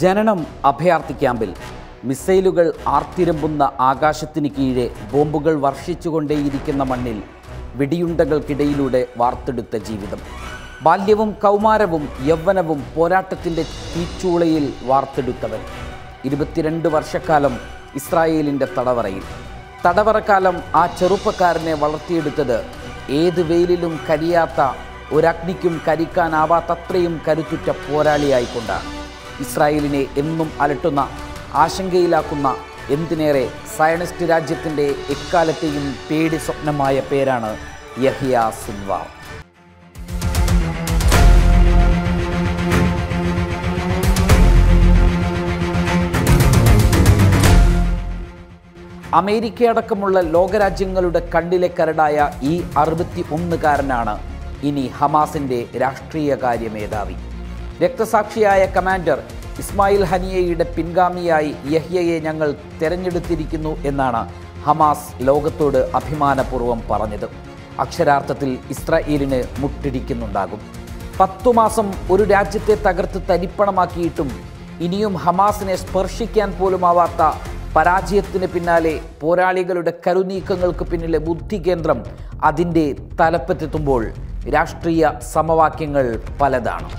ജനനം അഭയാർത്ഥി ക്യാമ്പിൽ. മിസൈലുകൾ ആർത്തിരമ്പുന്ന ആകാശത്തിന് കീഴെ ബോംബുകൾ വർഷിച്ചുകൊണ്ടേയിരിക്കുന്ന മണ്ണിൽ വെടിയുണ്ടകൾക്കിടയിലൂടെ വാർത്തെടുത്ത ജീവിതം. ബാല്യവും കൗമാരവും യൗവനവും പോരാട്ടത്തിന്റെ തീച്ചൂളയിൽ വാർത്തെടുത്തവൻ. ഇരുപത്തിരണ്ട് വർഷക്കാലം ഇസ്രായേലിന്റെ തടവറയിൽ. തടവറക്കാലം ആ ചെറുപ്പക്കാരനെ വളർത്തിയെടുത്തത് ഏത് വെയിലിലും കരിയാത്ത ഒരഗ്നിക്കും കരിക്കാനാവാത്തത്രയും കരുത്തുറ്റ പോരാളിയായിക്കൊണ്ടാണ്. ഇസ്രായേലിനെ എന്നും അലട്ടുന്ന ആശങ്കയിലാക്കുന്ന എന്തിനേറെ സയണിസ്റ്റ് രാജ്യത്തിന്റെ എക്കാലത്തെയും പേടി സ്വപ്നമായ പേരാണ് യഹിയ സിൻവാർ അമേരിക്കയടക്കമുള്ള ലോകരാജ്യങ്ങളുടെ കണ്ണിലെ കരടായ ഈ അറുപത്തി ഒന്നുകാരനാണ് ഇനി ഹമാസിന്റെ രാഷ്ട്രീയകാര്യ മേധാവി. രക്തസാക്ഷിയായ കമാൻഡർ ഇസ്മായിൽ ഹനിയയുടെ പിൻഗാമിയായി യഹ്യയെ ഞങ്ങൾ തെരഞ്ഞെടുത്തിരിക്കുന്നു എന്നാണ് ഹമാസ് ലോകത്തോട് അഭിമാനപൂർവം പറഞ്ഞത്. അക്ഷരാർത്ഥത്തിൽ ഇസ്രായേലിന് മുട്ടിടിക്കുന്നുണ്ടാകും. പത്തു മാസം ഒരു രാജ്യത്തെ തകർത്ത് തരിപ്പണമാക്കിയിട്ടും ഇനിയും ഹമാസിനെ സ്പർശിക്കാൻ പോലുമാവാത്ത പരാജയത്തിന് പിന്നാലെ പോരാളികളുടെ കരുനീക്കങ്ങൾക്ക് പിന്നിലെ ബുദ്ധി കേന്ദ്രം അതിന്റെ തലപ്പത്തെത്തുമ്പോൾ രാഷ്ട്രീയ സമവാക്യങ്ങൾ പലതാണ്.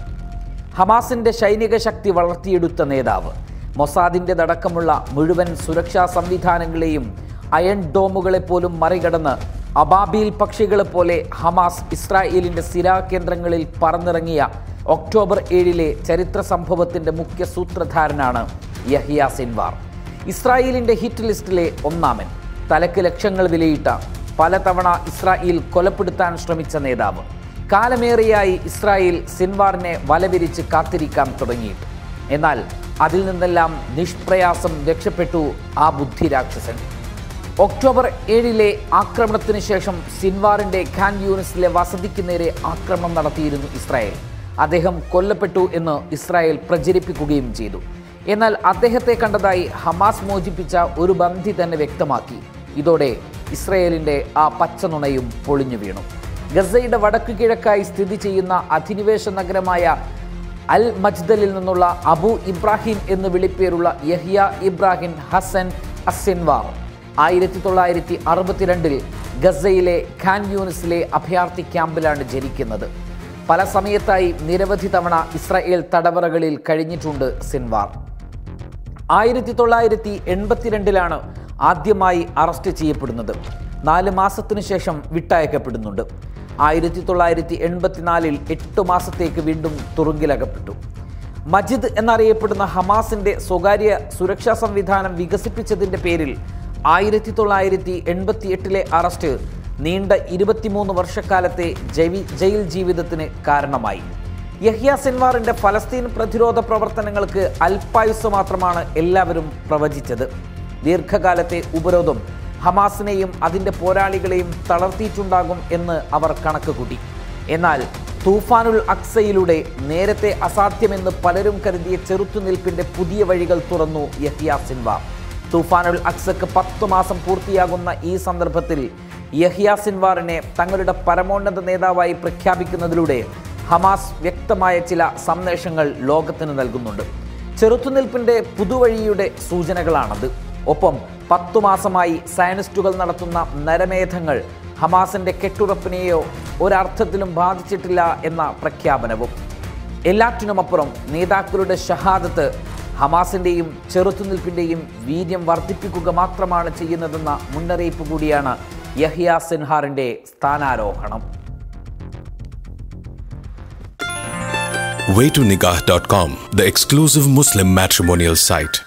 ഹമാസിന്റെ സൈനിക ശക്തി വളർത്തിയെടുത്ത നേതാവ്. മൊസാദിന്റെ അടക്കമുള്ള മുഴുവൻ സുരക്ഷാ സംവിധാനങ്ങളെയും അയൺ ഡോമുകളെ പോലും മറികടന്ന് അബാബീൽ പക്ഷികളെ പോലെ ഹമാസ് ഇസ്രായേലിന്റെ സ്ഥിരാകേന്ദ്രങ്ങളിൽ പറന്നിറങ്ങിയ ഒക്ടോബർ ഏഴിലെ ചരിത്ര സംഭവത്തിന്റെ മുഖ്യ സൂത്രധാരനാണ് യഹിയ സിൻവാർ. ഇസ്രായേലിന്റെ ഹിറ്റ് ലിസ്റ്റിലെ ഒന്നാമൻ. തലക്ക് ലക്ഷങ്ങൾ വിലയിട്ട പലതവണ ഇസ്രായേൽ കൊലപ്പെടുത്താൻ ശ്രമിച്ച നേതാവ്. കാലമേറെയായി ഇസ്രായേൽ സിൻവാറിനെ വലവിരിച്ച് കാത്തിരിക്കാൻ തുടങ്ങി. എന്നാൽ അതിൽ നിന്നെല്ലാം നിഷ്പ്രയാസം രക്ഷപ്പെട്ടു ആ ബുദ്ധി രാക്ഷസൻ. ഒക്ടോബർ ഏഴിലെ ആക്രമണത്തിന് ശേഷം സിൻവാറിന്റെ ഖാൻ യൂണിസിലെ വസതിക്ക് നേരെ ആക്രമണം നടത്തിയിരുന്നു ഇസ്രായേൽ. അദ്ദേഹം കൊല്ലപ്പെട്ടു എന്ന് ഇസ്രായേൽ പ്രചരിപ്പിക്കുകയും ചെയ്തു. എന്നാൽ അദ്ദേഹത്തെ കണ്ടതായി ഹമാസ് മോചിപ്പിച്ച ഒരു ബന്ധി തന്നെ വ്യക്തമാക്കി. ഇതോടെ ഇസ്രായേലിന്റെ ആ പച്ചനുണയും പൊളിഞ്ഞു വീണു. ഗസയുടെ വടക്കു കിഴക്കായി സ്ഥിതി ചെയ്യുന്ന അധിനിവേശ നഗരമായ അൽ മജ്ദലിൽ നിന്നുള്ള അബു ഇബ്രാഹിം എന്ന് വിളിപ്പേരുള്ള യഹിയ ഇബ്രാഹിം ഹസൻ അസിൻവാർ ആയിരത്തി തൊള്ളായിരത്തി അറുപത്തിരണ്ടിൽ ഗസയിലെ ഖാൻ യൂണിസിലെ അഭയാർത്ഥി ക്യാമ്പിലാണ് ജനിക്കുന്നത്. പല സമയത്തായി നിരവധി തവണ ഇസ്രായേൽ തടവറകളിൽ കഴിഞ്ഞിട്ടുണ്ട് സിൻവാർ. ആയിരത്തി തൊള്ളായിരത്തി എൺപത്തിരണ്ടിലാണ് ആദ്യമായി അറസ്റ്റ് ചെയ്യപ്പെടുന്നത്. നാല് മാസത്തിനു ശേഷം വിട്ടയക്കപ്പെടുന്നുണ്ട്. ആയിരത്തി തൊള്ളായിരത്തി എൺപത്തിനാലിൽ എട്ട് മാസത്തേക്ക് വീണ്ടും തുറുങ്കിലകപ്പെട്ടു. മജിദ് എന്നറിയപ്പെടുന്ന ഹമാസിന്റെ സ്വകാര്യ സുരക്ഷാ സംവിധാനം വികസിപ്പിച്ചതിന്റെ പേരിൽ ആയിരത്തി തൊള്ളായിരത്തി എൺപത്തി എട്ടിലെ അറസ്റ്റ് നീണ്ട ഇരുപത്തിമൂന്ന് വർഷക്കാലത്തെ ജൈവി ജയിൽ ജീവിതത്തിന് കാരണമായി. യഹ്യ സിൻവാറിന്റെ ഫലസ്തീൻ പ്രതിരോധ പ്രവർത്തനങ്ങൾക്ക് അല്പായുസ് മാത്രമാണ് എല്ലാവരും പ്രവചിച്ചത്. ദീർഘകാലത്തെ ഉപരോധം ഹമാസിനെയും അതിന്റെ പോരാളികളെയും തളർത്തിയിട്ടുണ്ടാകും എന്ന് അവർ കണക്ക് കൂട്ടി. എന്നാൽ തൂഫാനുൽ അക്സയിലൂടെ നേരത്തെ അസാധ്യമെന്ന് പലരും കരുതിയ ചെറുത്തുനിൽപ്പിന്റെ പുതിയ വഴികൾ തുറന്നു യഹിയ സിൻവ. തൂഫാനുൽ അക്സക്ക് പത്തു മാസം പൂർത്തിയാകുന്ന ഈ സന്ദർഭത്തിൽ യഹിയ സിൻവാറിനെ തങ്ങളുടെ പരമോന്നത നേതാവായി പ്രഖ്യാപിക്കുന്നതിലൂടെ ഹമാസ് വ്യക്തമായ ചില സന്ദേശങ്ങൾ ലോകത്തിന് നൽകുന്നുണ്ട്. ചെറുത്തുനിൽപ്പിന്റെ പുതുവഴിയുടെ സൂചനകളാണത്. ഒപ്പം പത്തു മാസമായി സയനിസ്റ്റുകൾ നടത്തുന്ന നരമേധങ്ങൾ ഹമാസിന്റെ കെട്ടുറപ്പിനെയോ ഒരർത്ഥത്തിലും ബാധിച്ചിട്ടില്ല എന്ന പ്രഖ്യാപനവും എല്ലാറ്റിനുമപ്പുറം നേതാക്കളുടെ ഷഹാദത്ത് ഹമാസിന്റെയും ചെറുത്തുനിൽപ്പിന്റെയും വീര്യം വർദ്ധിപ്പിക്കുക മാത്രമാണ് ചെയ്യുന്നതെന്ന മുന്നറിയിപ്പ് കൂടിയാണ് Yahya സിൻഹാറിന്റെ സ്ഥാനാരോഹണം waytonikah.com, the exclusive Muslim matrimonial site.